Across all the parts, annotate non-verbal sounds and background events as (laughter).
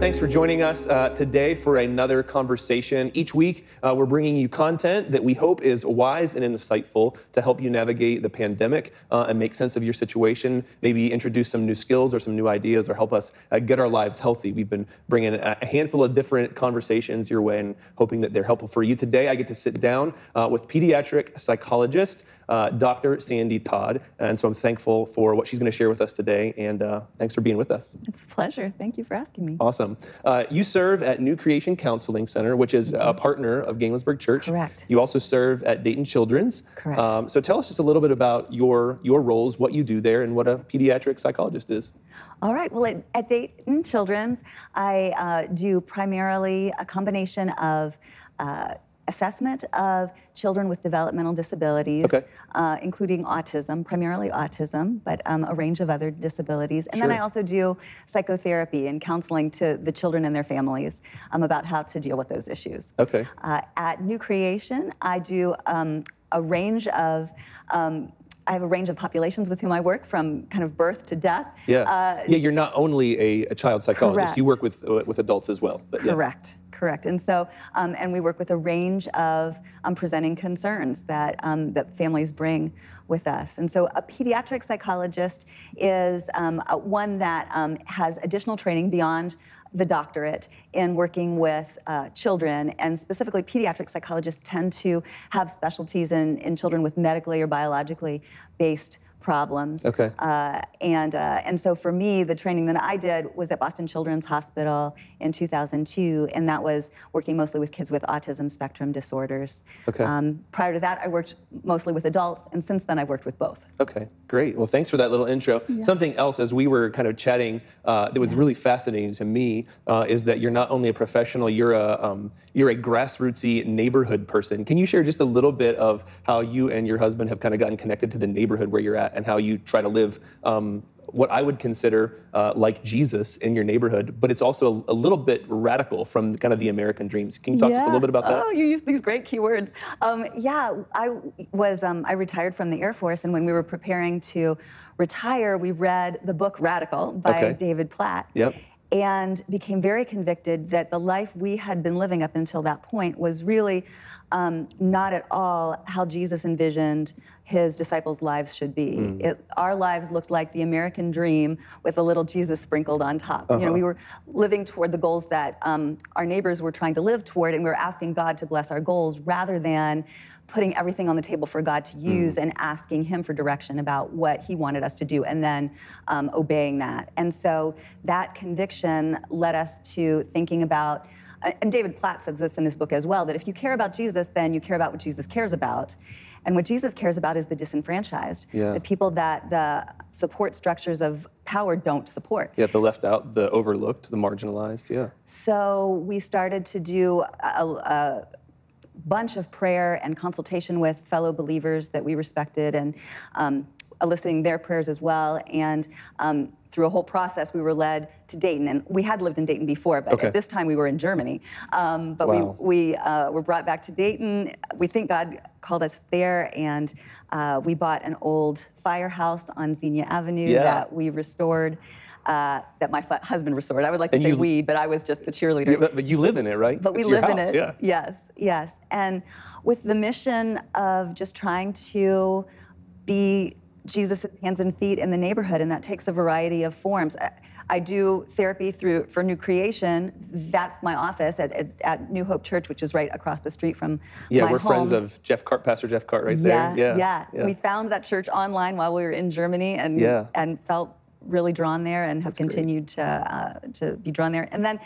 Thanks for joining us uh, today for another conversation. Each week, uh, we're bringing you content that we hope is wise and insightful to help you navigate the pandemic uh, and make sense of your situation, maybe introduce some new skills or some new ideas, or help us uh, get our lives healthy. We've been bringing a handful of different conversations your way and hoping that they're helpful for you. Today, I get to sit down uh, with pediatric psychologist uh, Dr. Sandy Todd. And so I'm thankful for what she's going to share with us today. And uh, thanks for being with us. It's a pleasure. Thank you for asking me. Awesome. Uh, you serve at New Creation Counseling Center, which is a partner of Ginghamsburg Church. Correct. You also serve at Dayton Children's. Correct. Um, so tell us just a little bit about your, your roles, what you do there, and what a pediatric psychologist is. All right. Well, at, at Dayton Children's, I uh, do primarily a combination of uh, assessment of children with developmental disabilities, okay. uh, including autism, primarily autism, but um, a range of other disabilities. And sure. then I also do psychotherapy and counseling to the children and their families um, about how to deal with those issues. Okay. Uh, at New Creation, I do um, a range of um, I have a range of populations with whom I work, from kind of birth to death. Yeah, uh, yeah. You're not only a, a child psychologist; correct. you work with uh, with adults as well. But, yeah. Correct correct. And so, um, and we work with a range of um, presenting concerns that, um, that families bring with us. And so a pediatric psychologist is um, one that um, has additional training beyond the doctorate in working with uh, children, and specifically pediatric psychologists tend to have specialties in, in children with medically or biologically based problems. Okay. Uh, and uh, and so for me, the training that I did was at Boston Children's Hospital in 2002, and that was working mostly with kids with autism spectrum disorders. Okay. Um, prior to that, I worked mostly with adults, and since then, I've worked with both. Okay, great. Well, thanks for that little intro. Yeah. Something else, as we were kind of chatting, uh, that was yeah. really fascinating to me uh, is that you're not only a professional, you're a um, you're a grassrootsy neighborhood person. Can you share just a little bit of how you and your husband have kind of gotten connected to the neighborhood where you're at, and how you try to live um, what I would consider uh, like Jesus in your neighborhood, but it's also a, a, little bit radical from kind of the American dreams. Can you talk yeah. just a little bit about that? Oh, you use these great keywords. Um, yeah, I was um, I retired from the Air Force, and when we were preparing to retire, we read the book Radical by okay. David Platt. Yep and became very convicted that the life we had been living up until that point was really um, not at all how Jesus envisioned his disciples' lives should be. Mm. It, our lives looked like the American dream with a little Jesus sprinkled on top. Uh-huh. You know, we uh-huh. were living toward the goals that um, our neighbors were trying to live toward, and we were asking God to bless our goals rather than putting everything on the table for God to use mm. and asking Him for direction about what He wanted us to do, and then um, obeying that. And so that conviction led us to thinking about and David Platt says this in his book as well that if you care about Jesus, then you care about what Jesus cares about. And what Jesus cares about is the disenfranchised, yeah. the people that the support structures of power don't support. Yeah, the left out, the overlooked, the marginalized, yeah. So we started to do a, a bunch of prayer and consultation with fellow believers that we respected and um, eliciting their prayers as well. And um, through a whole process, we were led to Dayton, and we had lived in Dayton before, but okay. at this time we were in Germany. Um, but wow. we, we uh, were brought back to Dayton. We think God called us there, and uh, we bought an old firehouse on Xenia Avenue yeah. that we restored. Uh, that my husband restored. I would like to and say we, but I was just the cheerleader. You, but you live in it, right? But we it's live in it. Yeah. Yes, yes. And with the mission of just trying to be Jesus' hands and feet in the neighborhood, and that takes a variety of forms. I do therapy through for New Creation. That's my office at, at, at, New Hope Church, which is right across the street from yeah, my we're home. friends of Jeff Cart, Pastor Jeff Cart, right yeah, there. Yeah, yeah, We found that church online while we were in Germany, and yeah. and felt really drawn there, and have That's continued great. to uh, to be drawn there. And then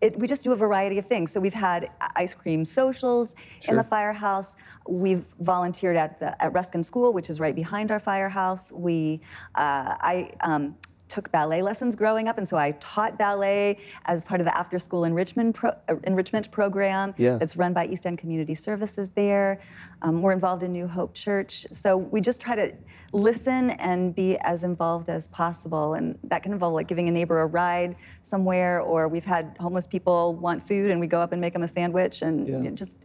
it, we just do a variety of things. So we've had ice cream socials sure. in the firehouse. We've volunteered at the at Ruskin School, which is right behind our firehouse. We, uh, I. Um, took ballet lessons growing up, and so I taught ballet as part of the after-school enrichment pro, uh, enrichment program yeah. that's run by East End Community Services. There, um, we're involved in New Hope Church, so we just try to listen and be as involved as possible, and that can involve like giving a neighbor a ride somewhere, or we've had homeless people want food, and we go up and make them a sandwich, and yeah. just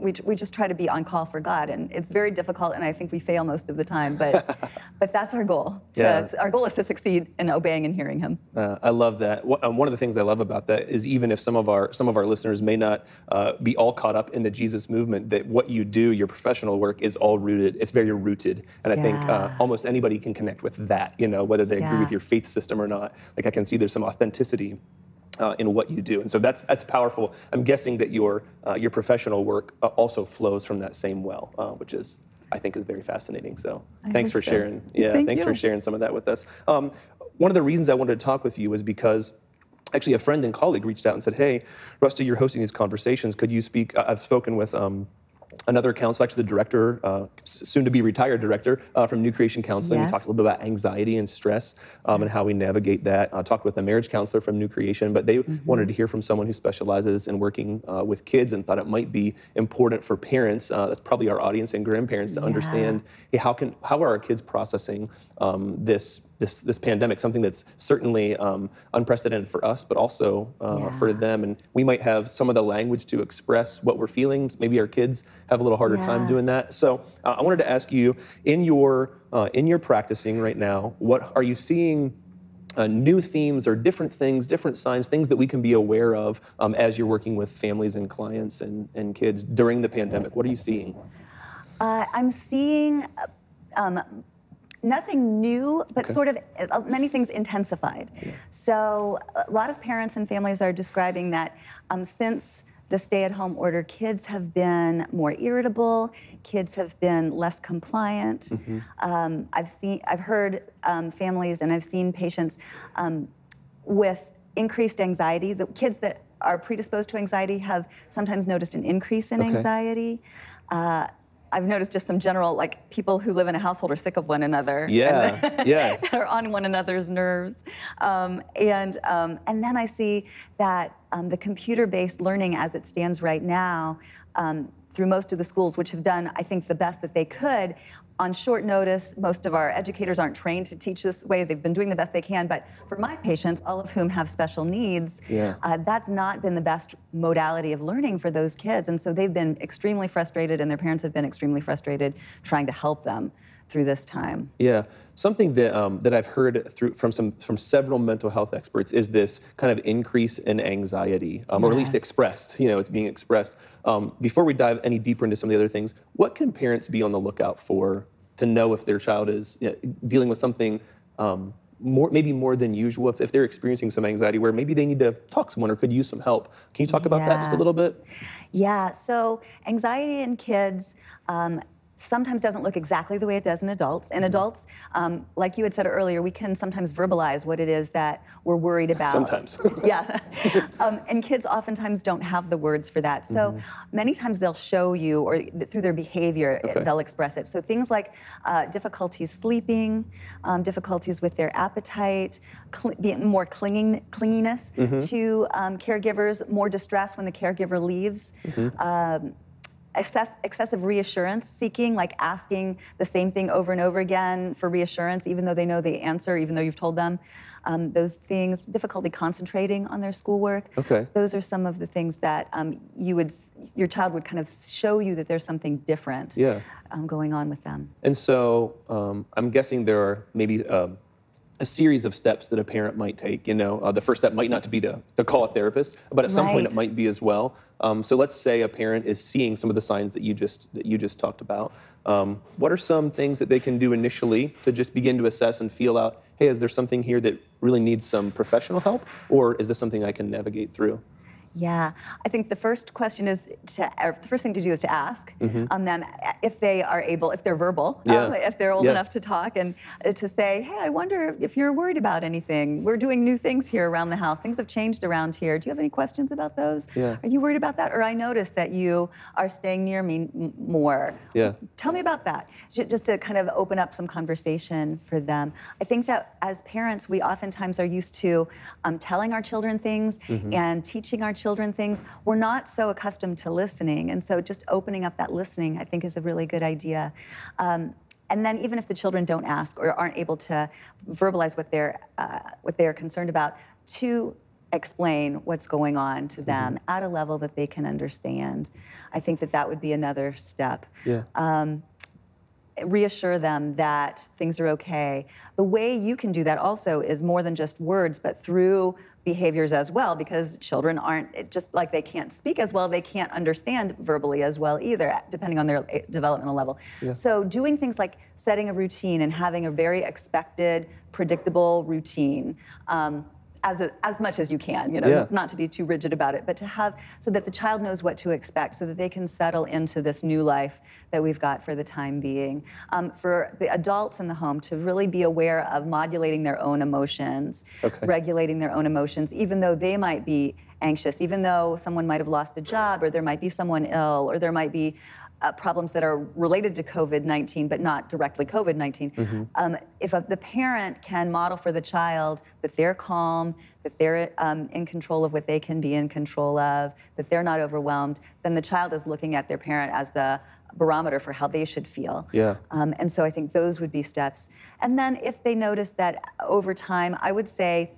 we, we just try to be on call for God, and it's very difficult, and I think we fail most of the time. But (laughs) but that's our goal. To, Yeah. Our goal is to succeed in obeying and hearing Him. Uh, I love that. One of the things I love about that is even if some of our some of our listeners may not uh, be all caught up in the Jesus movement, that what you do, your professional work, is all rooted. It's very rooted, and I think uh, almost anybody can connect with that. You know, whether they agree Yeah. with your faith system or not. Like I can see there's some authenticity. Uh, in what you do, and so that's that's powerful. I'm guessing that your uh, your professional work uh, also flows from that same well, uh, which is I think is very fascinating. So I thanks for so. sharing. Yeah, Thank thanks for sharing some of that with us. Um, one of the reasons I wanted to talk with you was because actually a friend and colleague reached out and said, "Hey, Rusty, you're hosting these conversations. Could you speak?" I've spoken with. Um, Another counselor, actually the director, uh, soon to be retired director uh, from New Creation Counseling. Yes. We talked a little bit about anxiety and stress um, and how we navigate that. I talked with a marriage counselor from New Creation, but they Mm-hmm. wanted to hear from someone who specializes in working uh, with kids and thought it might be important for parents. Uh, that's probably our audience and grandparents to Yeah. understand hey, how can how are our kids processing um, this this this pandemic, something that's certainly um, unprecedented for us, but also uh, for them. And we might have some of the language to express what we're feeling. Maybe our kids have a little harder time doing that. So uh, I wanted to ask you, in your uh, in your practicing right now, what are you seeing? Uh, new themes or different things, different signs, things that we can be aware of um, as you're working with families and clients and, and kids during the pandemic. What are you seeing? Uh, I'm seeing um, nothing new, but Okay. sort of uh, many things intensified. So a lot of parents and families are describing that um, since the stay-at-home order, kids have been more irritable. Kids have been less compliant. Mm-hmm. Um, I've seen, I've heard um, families, and I've seen patients um, with increased anxiety. The kids that are predisposed to anxiety have sometimes noticed an increase in Okay. anxiety. Uh, I've noticed just some general, like people who live in a household are sick of one another. Yeah, (laughs) yeah. (laughs) are on one another's nerves. Um, and, um, and then I see that um, the computer-based learning as it stands right now um, through most of the schools, which have done, I think, the best that they could, on short notice, most of our educators aren't trained to teach this way. They've been doing the best they can. But for my patients, all of whom have special needs, Yeah. uh, that's not been the best modality of learning for those kids. And so they've been extremely frustrated, and their parents have been extremely frustrated trying to help them through this time. Yeah, something that um, that I've heard through from some from several mental health experts is this kind of increase in anxiety, um, or at least expressed. You know, it's being expressed. Um, before we dive any deeper into some of the other things, what can parents be on the lookout for to know if their child is you know, dealing with something? Um, more, maybe more than usual, if, if they're experiencing some anxiety where maybe they need to talk to someone or could use some help. Can you talk about that just a little bit? Yeah, so anxiety in kids um, sometimes doesn't look exactly the way it does in adults. Mm-hmm. In adults, um, like you had said earlier, we can sometimes verbalize what it is that we're worried about. Sometimes. (laughs) yeah. (laughs) um, and kids oftentimes don't have the words for that. So many times they'll show you, or th- through their behavior, it-. Okay. they'll express it. So things like uh, difficulties sleeping, um, difficulties with their appetite, more clinging, clinginess Mm-hmm. to um, caregivers, more distress when the caregiver leaves. Mm-hmm. Excess, excessive reassurance seeking, like asking the same thing over and over again for reassurance, even though they know the answer, even though you've told them. Um, those things, difficulty concentrating on their schoolwork. Okay. Those are some of the things that um, you would, your child would kind of show you that there's something different Yeah. um, going on with them. And so um, I'm guessing there are maybe um, a series of steps that a parent might take. You know, uh, the first step might not to be to, to call a therapist, but at some point it might be as well. Um, so let's say a parent is seeing some of the signs that you just that you just talked about. Um, what are some things that they can do initially to just begin to assess and feel out? Hey, is there something here that really needs some professional help, or is this something I can navigate through? Yeah, I think the first question is to, or the first thing to do is to ask um, them if they are able, if they're verbal, um, Mm-hmm. If they're old Yeah. enough to talk, and uh, to say, hey, I wonder if you're worried about anything. We're doing new things here around the house. Things have changed around here. Do you have any questions about those? Yeah. Are you worried about that? Or I noticed that you are staying near me m- more. Yeah. Tell me about that. Just to kind of open up some conversation for them. I think that as parents, we oftentimes are used to um, telling our children things Mm-hmm. and teaching our children things. We're not so accustomed to listening. And so just opening up that listening, I think, is a really good idea. Um, and then even if the children don't ask or aren't able to verbalize what they're, uh, what they're concerned about, to explain what's going on to them at a level that they can understand. I think that that would be another step. Yeah. Reassure them that things are okay. The way you can do that also is more than just words, but through behaviors as well, because children aren't just like they can't speak as well, they can't understand verbally as well either, depending on their eh, developmental level. So, doing things like setting a routine and having a very expected, predictable routine. Um, as, a, as much as you can, you know, Yeah. not to be too rigid about it, but to have so that the child knows what to expect, so that they can settle into this new life that we've got for the time being. Um, for the adults in the home to really be aware of modulating their own emotions, Okay. regulating their own emotions, even though they might be anxious, even though someone might have lost a job, or there might be someone ill, or there might be uh, problems that are related to COVID 19, but not directly COVID 19. Um, if a, the parent can model for the child that they're calm, that they're um, in control of what they can be in control of, that they're not overwhelmed, then the child is looking at their parent as the barometer for how they should feel. Yeah. Um, and so I think those would be steps. And then if they notice that over time, I would say,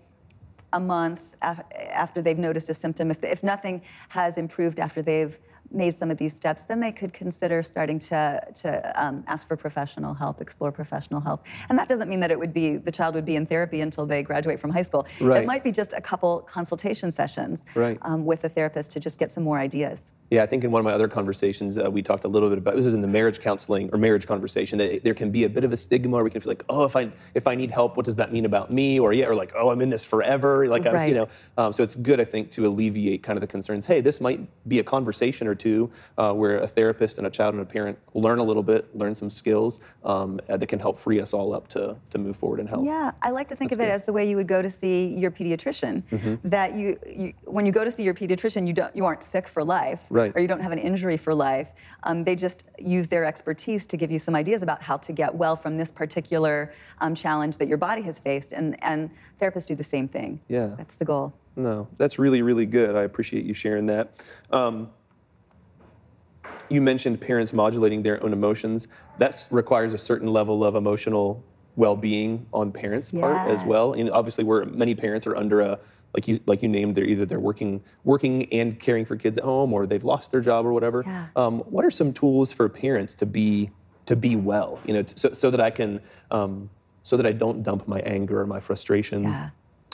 a month af- after they've noticed a symptom, if, if nothing has improved after they've made some of these steps, then they could consider starting to, to um, ask for professional help, explore professional help. And that doesn't mean that it would be, the child would be in therapy until they graduate from high school. Right. It might be just a couple consultation sessions Right. um, with a therapist to just get some more ideas. Yeah, I think in one of my other conversations, uh, we talked a little bit about this is in the marriage counseling or marriage conversation that there can be a bit of a stigma where we can feel like, oh, if I if I need help, what does that mean about me? Or yeah, or like, oh, I'm in this forever. Like, I you know, um, so it's good, I think, to alleviate kind of the concerns. Hey, this might be a conversation or two uh, where a therapist and a child and a parent learn a little bit, learn some skills um, uh, that can help free us all up to to move forward in health. Yeah, I like to think That's of it good. Mm-hmm. as the way you would go to see your pediatrician. That you, you, when you go to see your pediatrician, you don't, you aren't sick for life, Right. Or you don't have an injury for life. Um, they just use their expertise to give you some ideas about how to get well from this particular um, challenge that your body has faced, and and therapists do the same thing. Yeah. that's the goal. No, that's really, really good. I appreciate you sharing that. Um, you mentioned parents modulating their own emotions. That requires a certain level of emotional well-being on parents' part as well. And obviously, where many parents are under a like you like you named, they're either they're working working and caring for kids at home, or they've lost their job or whatever. Yeah. Um, what are some tools for parents to be to be well? You know, t- so, so that I can um, so that I don't dump my anger or my frustration Yeah.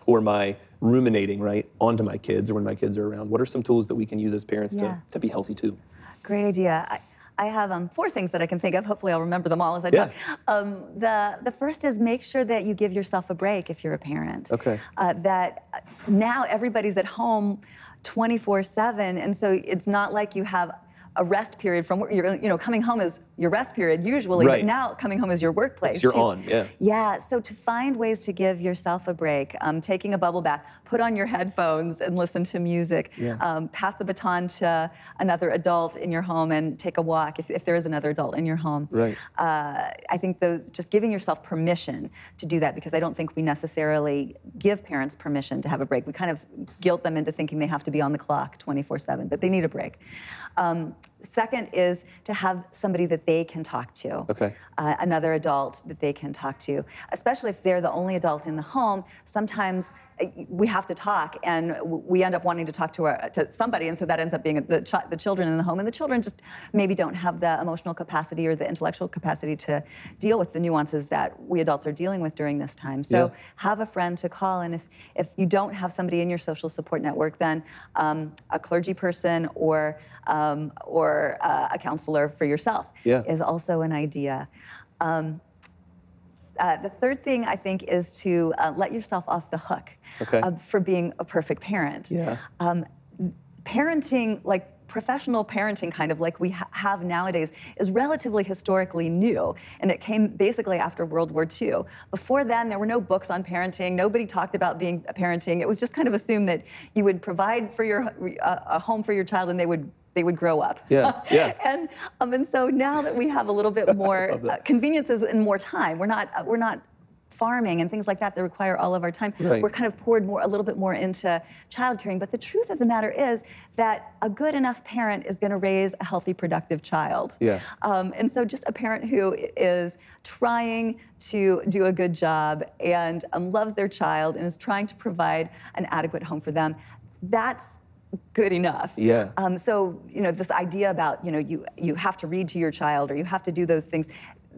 or my ruminating right onto my kids or when my kids are around what are some tools that we can use as parents Yeah. to, to be healthy too Great idea. I, I have um, four things that I can think of. Hopefully, I'll remember them all as I Yeah. talk. Um, the the first is make sure that you give yourself a break if you're a parent. Okay. Uh, that uh, now everybody's at home 24/7, and so it's not like you have a rest period from work. You're, you know, coming home is your rest period usually, Right. but now coming home is your workplace. you're on, yeah. Yeah, so to find ways to give yourself a break, um, taking a bubble bath, put on your headphones and listen to music, Yeah. um, pass the baton to another adult in your home and take a walk if, if there is another adult in your home. Right. Uh, I think those just giving yourself permission to do that because I don't think we necessarily give parents permission to have a break. We kind of guilt them into thinking they have to be on the clock 24/7, but they need a break. Um, second is to have somebody that they can talk to Okay. uh, another adult that they can talk to, especially if they're the only adult in the home. Sometimes we have to talk, and we end up wanting to talk to, our, to somebody, and so that ends up being the, chi- the children in the home, and the children just maybe don't have the emotional capacity or the intellectual capacity to deal with the nuances that we adults are dealing with during this time. So Yeah. have a friend to call, and if if you don't have somebody in your social support network, then um, a clergy person or um, or uh, a counselor for yourself Yeah. is also an idea. Um, uh, the third thing I think is to uh, let yourself off the hook Okay. uh, for being a perfect parent. Yeah. Um, parenting, like professional parenting, kind of like we ha- have nowadays, is relatively historically new, and it came basically after World War II. Before then, there were no books on parenting. Nobody talked about being a parenting. It was just kind of assumed that you would provide for your uh, a home for your child, and they would they would grow up. Yeah, (laughs) yeah. and um, and so now that we have a little bit (laughs) more uh, conveniences and more time, we're not uh, we're not farming and things like that that require all of our time. Right. We're kind of poured more a little bit more into child caring. But the truth of the matter is that a good enough parent is going to raise a healthy, productive child. Yeah. Um, and so just a parent who is trying to do a good job and um, loves their child and is trying to provide an adequate home for them, that's good enough. Yeah. Um, so you know this idea about you know you you have to read to your child or you have to do those things,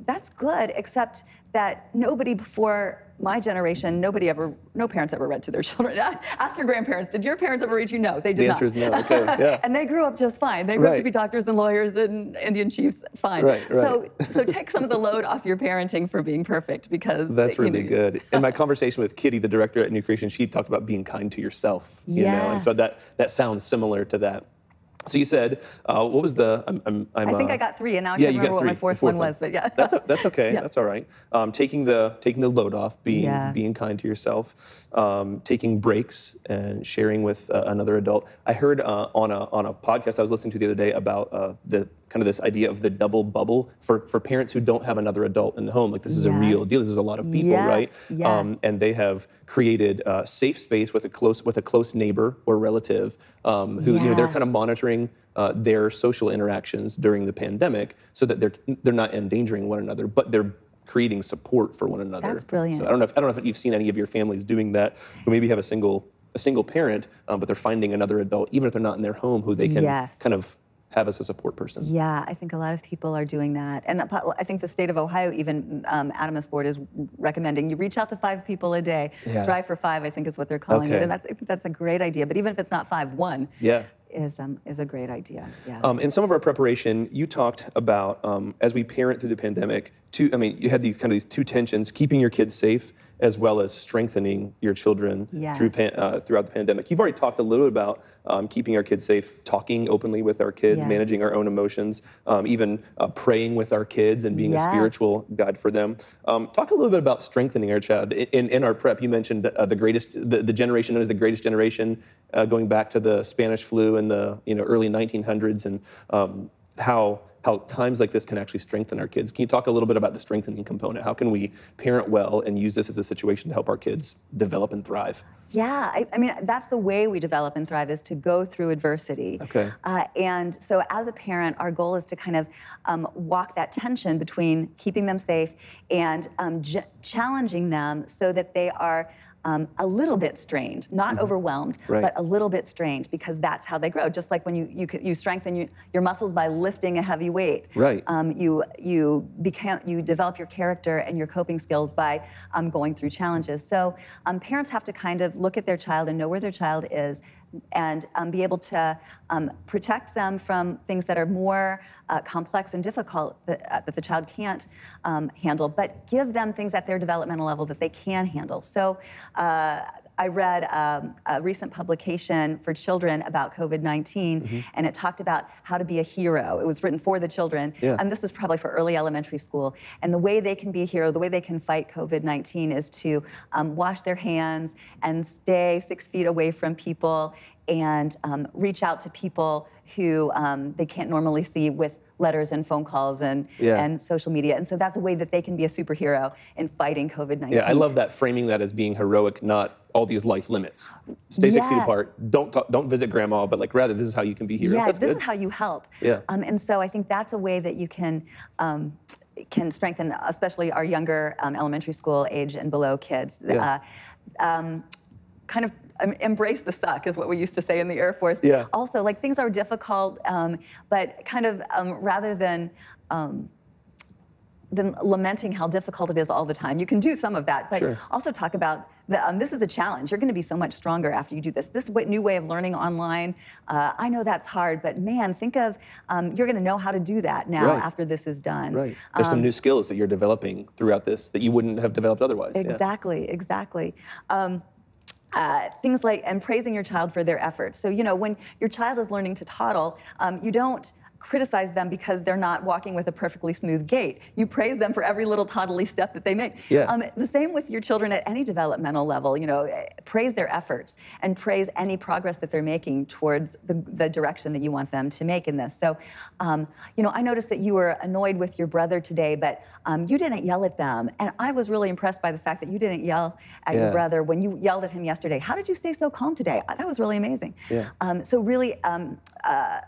that's good. Except that nobody before my generation, nobody ever, no parents ever read to their (laughs) children. (laughs) Ask your grandparents. Did your parents ever read to you? No, they did The not. answer is no. Okay, (laughs) yeah. and they grew up just fine. They grew up to be doctors and lawyers and Indian chiefs. Fine. Right, So right. so take some of the load off your parenting for being perfect because That's really know, good. In my conversation with Kitty, the director at New Creation, she talked about being kind to yourself. You know, and so that that sounds similar to that. So you said, uh, what was the? I'm, I'm, I'm, think uh, I got three, and now I yeah, can't you remember what my three. fourth, The one was. But yeah, (laughs) that's o- that's okay. (laughs) Yeah. That's all right. Um, taking the taking the load off, being Yes. being kind to yourself, um, taking breaks and sharing with uh, another adult. I heard uh, on a on a podcast I was listening to the other day about uh, the kind of this idea of the double bubble for for parents who don't have another adult in the home. Like this is a real deal. This is a lot of people, Yes, right? Um, and they have created uh, safe space with a close with a close neighbor or relative um, who you know they're kind of monitoring uh, their social interactions during the pandemic so that they're they're not endangering one another, but they're creating support for one another. That's brilliant. So I don't know if I don't know if you've seen any of your families doing that, who maybe have a single a single parent, um, but they're finding another adult, even if they're not in their home, who they can Yes. kind of have us as a support person. Yeah, I think a lot of people are doing that. And I think the state of Ohio, even um, ADAMHS Board, is recommending you reach out to five people a day. Yeah. Strive for five, I think is what they're calling it. And that's, I think that's a great idea. But even if it's not five, one Yeah. is, um, is a great idea. Yeah. Um, in some of our preparation, you talked about um, as we parent through the pandemic. Two, I mean, you had these kind of these two tensions: keeping your kids safe as well as strengthening your children through Yes. pan, uh, throughout the pandemic. You've already talked a little bit about um, keeping our kids safe, talking openly with our kids, Yes. managing our own emotions, um, even uh, praying with our kids and being a spiritual guide for them. Um, talk a little bit about strengthening our child. In, in, in our prep, you mentioned uh, the greatest, the, the generation known as the greatest generation, uh, going back to the Spanish flu in the you know early 1900s, and um, how how times like this can actually strengthen our kids. Can you talk a little bit about the strengthening component? How can we parent well and use this as a situation to help our kids develop and thrive? Yeah, I, I mean, that's the way we develop and thrive is to go through adversity. Okay. Uh, and so, as a parent, our goal is to kind of um, walk that tension between keeping them safe and um, j- challenging them so that they are. Um, a little bit strained, not overwhelmed, Mm-hmm. Right. but a little bit strained because that's how they grow. Just like when you you, you strengthen you, your muscles by lifting a heavy weight, Right. um, you you become you develop your character and your coping skills by um, going through challenges. So um, parents have to kind of look at their child and know where their child is, and um, be able to um, protect them from things that are more uh, complex and difficult that, uh, that the child can't um, handle, but give them things at their developmental level that they can handle. So. Uh, I read um, a recent publication for children about COVID 19, Mm-hmm. and it talked about how to be a hero. It was written for the children, Yeah. and this is probably for early elementary school. And the way they can be a hero, the way they can fight COVID 19 is to um, wash their hands and stay six feet away from people and um, reach out to people who um, they can't normally see with letters and phone calls and, Yeah. and social media. And so that's a way that they can be a superhero in fighting COVID 19. Yeah, I love that framing that as being heroic, not all these life limits. Stay six feet apart. Don't talk, don't visit grandma, but like rather this is how you can be here. Yeah, That's this good. is how you help. Yeah. Um, and so I think that's a way that you can um, can strengthen, especially our younger um, elementary school age and below kids. Yeah. Uh, um, kind of um, embrace the suck is what we used to say in the Air Force. Yeah. Also, like things are difficult, um, but kind of um, rather than um, than lamenting how difficult it is all the time. You can do some of that, but Sure. also talk about the, um, this is a challenge. You're going to be so much stronger after you do this. This new way of learning online, uh, I know that's hard, but man, think of um, you're going to know how to do that now Right. after this is done. Right. There's some new skills that you're developing throughout this that you wouldn't have developed otherwise. Yeah. Exactly, exactly. Um, uh, things like and praising your child for their efforts. So you know when your child is learning to toddle, um, you don't criticize them because they're not walking with a perfectly smooth gait. You praise them for every little toddly step that they make. Yeah. Um, the same with your children at any developmental level. You know, eh, praise their efforts and praise any progress that they're making towards the, the direction that you want them to make in this. So, um, you know, I noticed that you were annoyed with your brother today, but um, you didn't yell at them, and I was really impressed by the fact that you didn't yell at Yeah. your brother when you yelled at him yesterday. How did you stay so calm today? That was really amazing. Yeah. Um, so really. Um, uh,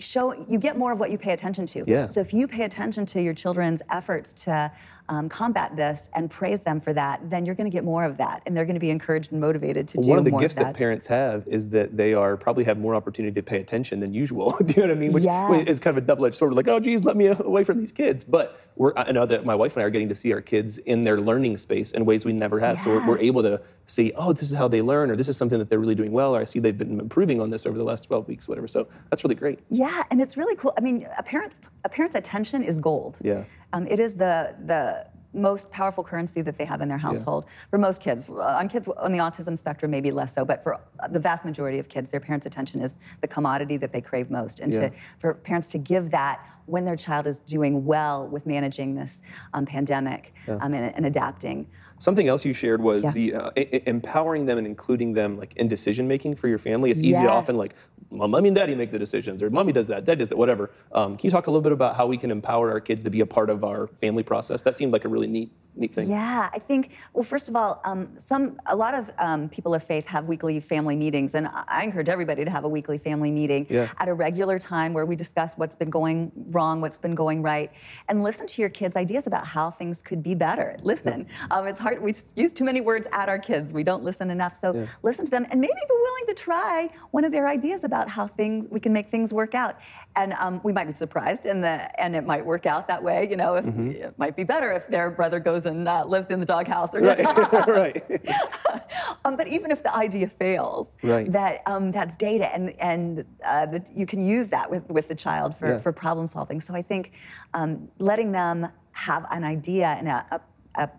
show you get more of what you pay attention to. Yeah. So if you pay attention to your children's efforts to um, combat this and praise them for that, then you're going to get more of that, and they're going to be encouraged and motivated to do more. One of the gifts that. that parents have is that they are probably have more opportunity to pay attention than usual. (laughs) Do you know what I mean? Which Yes. is kind of a double-edged sword. Like, oh, geez, let me (laughs) away from these kids. But we're, I know that my wife and I are getting to see our kids in their learning space in ways we never have. So we're, we're able to see, oh, this is how they learn, or this is something that they're really doing well, or I see they've been improving on this over the last 12 weeks, whatever. So that's really great. Yeah, and it's really cool. I mean, a parent, a parent's attention is gold. Yeah. Um, it is the the most powerful currency that they have in their household. For most kids, on kids on the autism spectrum, maybe less so, but for the vast majority of kids, their parents' attention is the commodity that they crave most. And Yeah. to, for parents to give that when their child is doing well with managing this um, pandemic um, and, and adapting. Something else you shared was Yeah. the uh, empowering them and including them like in decision making for your family. It's easy to often like, mommy and daddy make the decisions, or mommy does that, dad does that, whatever. Um, can you talk a little bit about how we can empower our kids to be a part of our family process? That seemed like a really neat, neat thing. Yeah, I think. Well, first of all, um, some a lot of um, people of faith have weekly family meetings, and I encourage everybody to have a weekly family meeting Yeah. at a regular time where we discuss what's been going wrong, what's been going right, and listen to your kids' ideas about how things could be better. Listen, um, it's hard. We just use too many words at our kids. We don't listen enough. So listen to them, and maybe be willing to try one of their ideas about how things we can make things work out. And um, we might be surprised, and the and it might work out that way. You know, if it might be better if their brother goes and uh, lives in the doghouse, or Right, (laughs) right. (laughs) um, but even if the idea fails, Right. that um, that's data, and and uh, that you can use that with, with the child for, Yeah. for problem solving. So I think um, letting them have an idea and a, a, a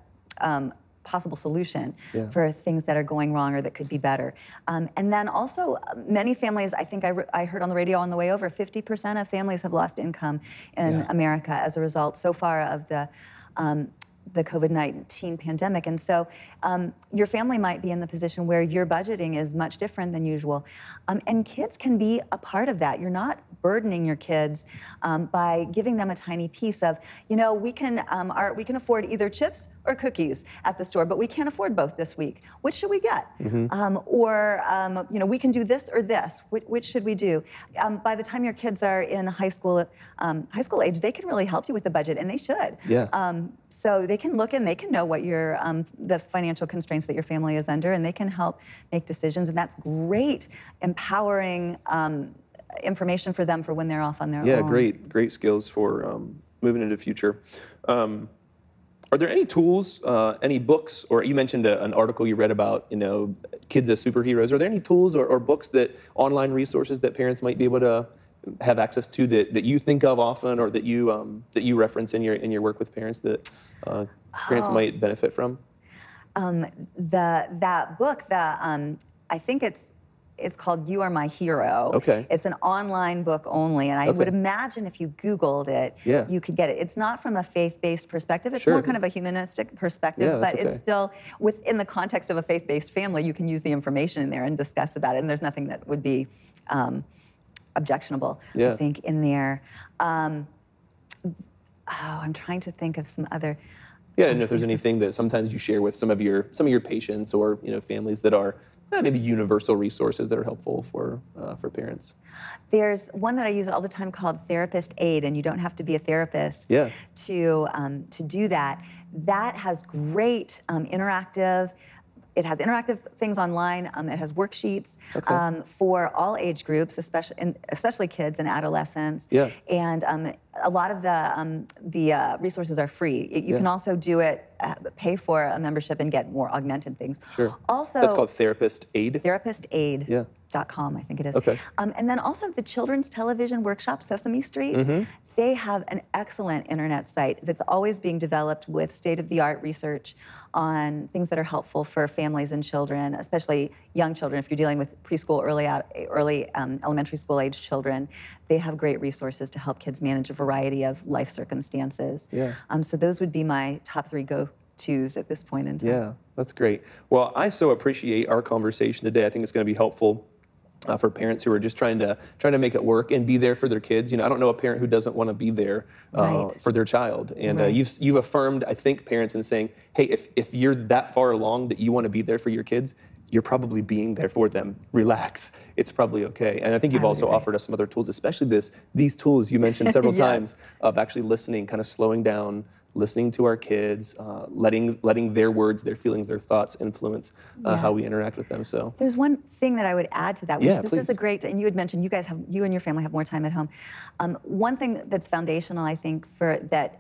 um, possible solution Yeah. for things that are going wrong or that could be better. Um, and then also, uh, many families, I think I, I heard on the radio on the way over, 50% of families have lost income in Yeah. America as a result so far of the um, the COVID 19 pandemic. And so um, your family might be in the position where your budgeting is much different than usual. Um, and kids can be a part of that. You're not burdening your kids um, by giving them a tiny piece of, you know, we can, um, our, we can afford either chips or cookies at the store, but we can't afford both this week. Which should we get? Um, or, um, you know, we can do this or this. Which, which should we do? Um, by the time your kids are in high school, um, high school age, they can really help you with the budget, and they should. Yeah. Um, so they can look and they can know what your um, the financial constraints that your family is under, and they can help make decisions. And that's great, empowering um, information for them for when they're off on their Yeah, own. Yeah, great, great skills for um, moving into the future. Um, are there any tools, uh, any books, or you mentioned a, an article you read about, you know, kids as superheroes. Are there any tools or, or books that online resources that parents might be able to have access to that, that you think of often, or that you um, that you reference in your in your work with parents that uh, parents Oh. might benefit from? Um, the that book, the um, I think it's it's called "You Are My Hero." Okay. It's an online book only, and I would imagine if you Googled it, Yeah. you could get it. It's not from a faith-based perspective; it's Sure. more kind of a humanistic perspective. Yeah, but okay. it's still within the context of a faith-based family. You can use the information in there and discuss about it, and there's nothing that would be um, objectionable. Yeah. I think in there. Um, oh, I'm trying to think of some other. Yeah, and if there's anything that sometimes you share with some of your some of your patients or you know families that are eh, maybe universal resources that are helpful for uh, for parents. There's one that I use all the time called Therapist Aid, and you don't have to be a therapist Yeah. to um, to do that. That has great um, interactive. It has interactive things online. Um, it has worksheets Okay. um, for all age groups, especially and especially kids and adolescents. Yeah. And um, a lot of the um, the uh, resources are free. Y- You Yeah. can also do it, uh, pay for a membership and get more augmented things. Sure. Also, That's called therapist aid. therapistaid. Yeah. Dot com, I think it is. Okay. Um, and then also the children's television workshop, Sesame Street. Mm-hmm. They have an excellent internet site that's always being developed with state of the art research on things that are helpful for families and children, especially young children. If you're dealing with preschool, early, out, early um, elementary school age children, they have great resources to help kids manage a variety of life circumstances. Yeah. Um, so those would be my top three go tos at this point in time. Yeah, that's great. Well, I so appreciate our conversation today. I think it's going to be helpful uh, for parents who are just trying to trying to make it work and be there for their kids. You know, I don't know a parent who doesn't want to be there uh, Right. for their child. And uh, you've you've affirmed, I think, parents in saying, hey, if if you're that far along that you want to be there for your kids. You're probably being there for them. Relax. It's probably okay. And I think you've I also agree. offered us some other tools, especially this these tools you mentioned (laughs) several Yes. times of actually listening, kind of slowing down, listening to our kids, uh, letting letting their words, their feelings, their thoughts influence uh, Yeah. how we interact with them. So There's one thing that I would add to that. Which Yeah, this is a great, and you had mentioned you guys have, you and your family have more time at home. Um, one thing that's foundational, I think, for that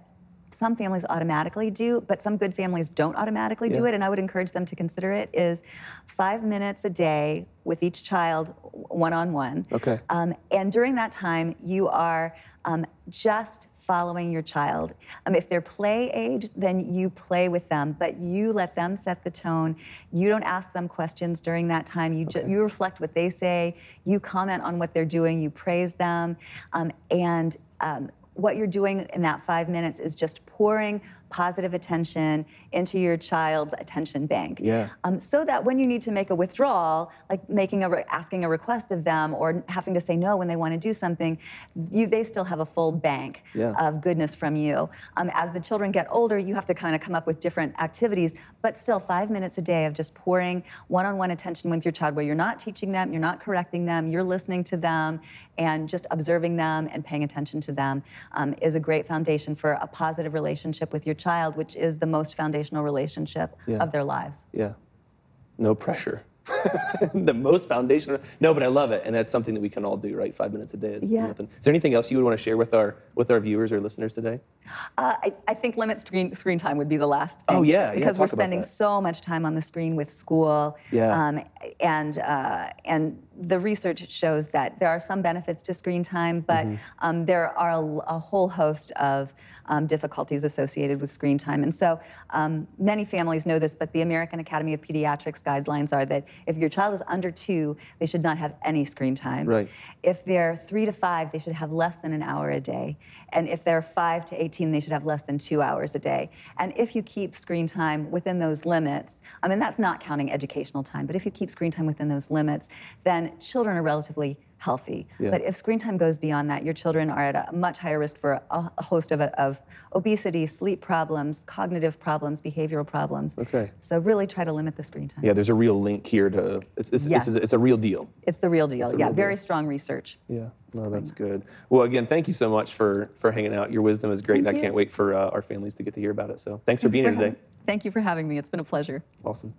some families automatically do, but some good families don't automatically do it, and I would encourage them to consider it, is five minutes a day with each child one on one. Okay. Um, and during that time, you are um, just following your child. Um, if they're play age, then you play with them, but you let them set the tone. You don't ask them questions during that time. You, ju- you reflect what they say. You comment on what they're doing. You praise them. Um, and um, what you're doing in that five minutes is just pouring positive attention into your child's attention bank. Yeah. Um, so that when you need to make a withdrawal, like making a re- asking a request of them or having to say no when they want to do something, you they still have a full bank Yeah. of goodness from you. Um, as the children get older, you have to kind of come up with different activities, but still five minutes a day of just pouring one-on-one attention with your child, where you're not teaching them, you're not correcting them, you're listening to them, and just observing them and paying attention to them um, is a great foundation for a positive relationship with your child, which is the most foundational relationship Yeah. of their lives. yeah, no pressure. (laughs) the most foundational. No, but I love it, and that's something that we can all do, right? Five minutes a day is Yeah. nothing. Is there anything else you would want to share with our with our viewers or listeners today? Uh, I, I think limit screen screen time would be the last. Oh, thing, yeah, yeah, because we're spending so much time on the screen with school. Yeah. Um, and uh, and the research shows that there are some benefits to screen time, but Mm-hmm. um, there are a, a whole host of um, difficulties associated with screen time. And so um, many families know this, but the American Academy of Pediatrics guidelines are that if your child is under two, they should not have any screen time. Right. If they're three to five, they should have less than an hour a day. And if they're five to 18, they should have less than two hours a day. And if you keep screen time within those limits, I mean, that's not counting educational time, but if you keep screen time within those limits, then children are relatively healthy. Yeah. But if screen time goes beyond that, your children are at a much higher risk for a, a host of, of obesity, sleep problems, cognitive problems, behavioral problems. Okay. So really try to limit the screen time. Yeah, there's a real link here to. It's it's, Yes. it's, it's a real deal. It's the real deal. Yeah, real very deal. strong research. Yeah, no, that's good. Well, again, thank you so much for for hanging out. Your wisdom is great, and Thank I can't wait for uh, our families to get to hear about it. So, thanks for being for here today. having- Thank you for having me. It's been a pleasure. Awesome.